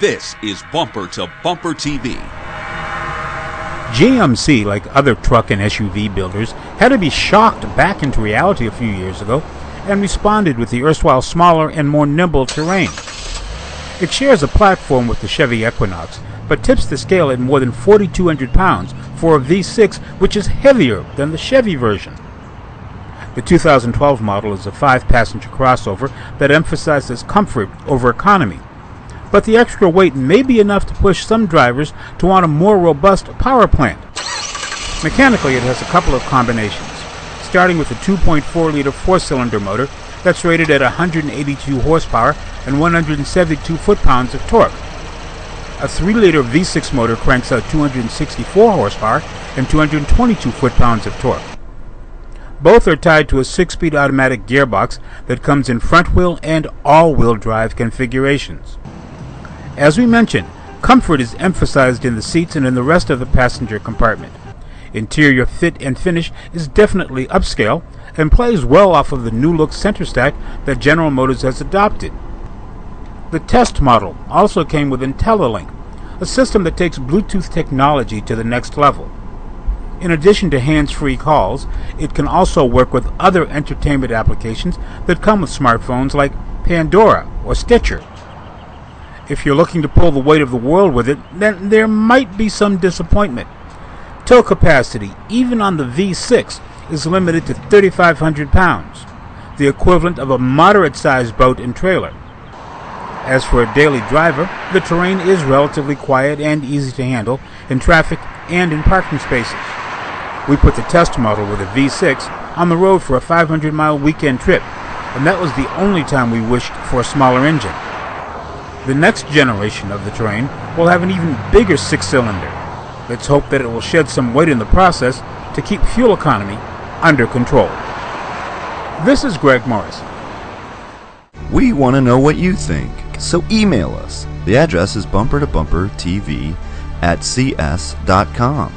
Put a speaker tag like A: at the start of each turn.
A: This is Bumper to Bumper TV.
B: GMC, like other truck and SUV builders, had to be shocked back into reality a few years ago and responded with the erstwhile smaller and more nimble terrain. It shares a platform with the Chevy Equinox, but tips the scale at more than 4,200 pounds for a V6, which is heavier than the Chevy version. The 2012 model is a five passenger crossover that emphasizes comfort over economy but the extra weight may be enough to push some drivers to want a more robust power plant. Mechanically, it has a couple of combinations, starting with a 2.4 liter four cylinder motor that's rated at 182 horsepower and 172 foot pounds of torque. A 3 liter V6 motor cranks out 264 horsepower and 222 foot pounds of torque. Both are tied to a 6 speed automatic gearbox that comes in front wheel and all wheel drive configurations. As we mentioned, comfort is emphasized in the seats and in the rest of the passenger compartment. Interior fit and finish is definitely upscale and plays well off of the new look center stack that General Motors has adopted. The test model also came with IntelliLink, a system that takes Bluetooth technology to the next level. In addition to hands-free calls, it can also work with other entertainment applications that come with smartphones like Pandora or Stitcher if you're looking to pull the weight of the world with it, then there might be some disappointment. Tow capacity, even on the V6, is limited to 3,500 pounds, the equivalent of a moderate sized boat and trailer. As for a daily driver, the terrain is relatively quiet and easy to handle in traffic and in parking spaces. We put the test model with a V6 on the road for a 500 mile weekend trip, and that was the only time we wished for a smaller engine. The next generation of the Terrain will have an even bigger six cylinder. Let's hope that it will shed some weight in the process to keep fuel economy under control. This is Greg Morris.
C: We want to know what you think, so email us. The address is bumper to bumper TV at cs.com.